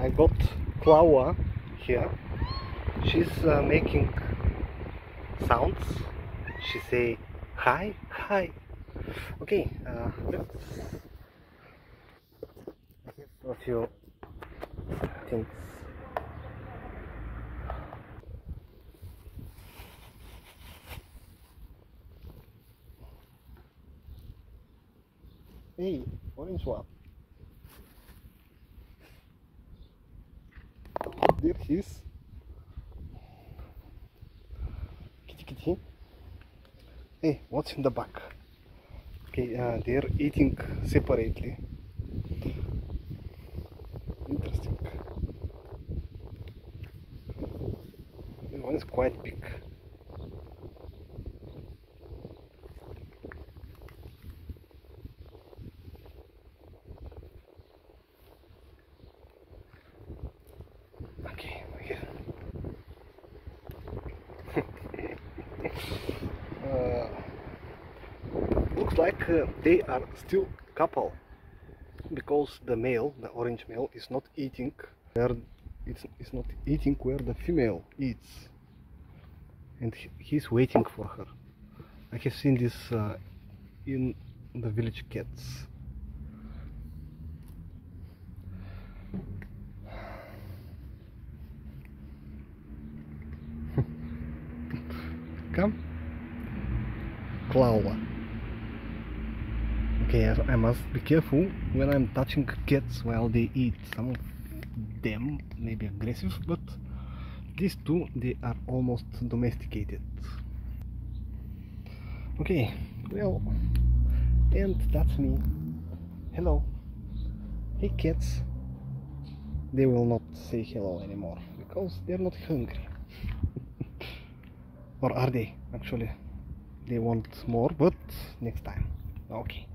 I got Clawla here. She's uh, making sounds. She say hi, hi. Okay, uh, let's. I have a few things. Hey, orange one. There he is. Kitty kitty. Hey, what's in the back? Okay, uh, they're eating separately. Interesting. One is quite big. Okay, here. uh, looks like uh, they are still couple because the male, the orange male, is not eating where it's, it's not eating where the female eats, and he, he's waiting for her. I have seen this uh, in the village cats. Come. Clawla. Okay, I I must be careful when I'm touching cats while they eat. Some of them may be aggressive, but these two, they are almost domesticated. Okay, well, and that's me. Hello. Hey cats. They will not say hello anymore because they're not hungry. or are they actually they want more but next time okay